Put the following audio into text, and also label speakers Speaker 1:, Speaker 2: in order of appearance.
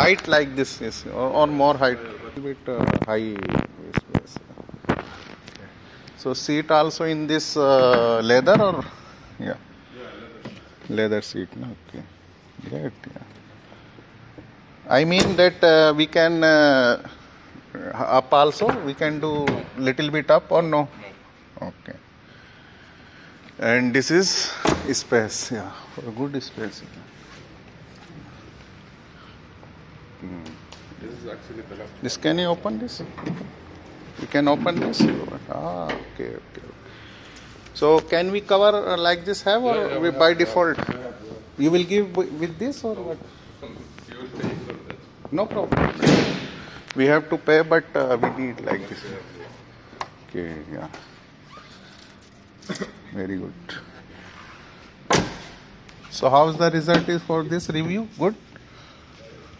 Speaker 1: height like this is or, or more height. A bit uh, high so seat also in this uh, leather or? Yeah. Leather seat no? okay. Great yeah. I mean that uh, we can uh, up also? We can do little bit up or no? Okay. And this is space yeah. A good space
Speaker 2: This is actually the left.
Speaker 1: this can you open this? You can open this? Ah okay okay so can we cover uh, like this have or
Speaker 2: Yeah, yeah,
Speaker 1: we by default?
Speaker 2: Uh,
Speaker 1: you will give with this or what?
Speaker 2: You will pay for that.
Speaker 1: no problem. We have to pay but uh, we need like this. Okay yeah. Very good. So how's the result is for this review? Good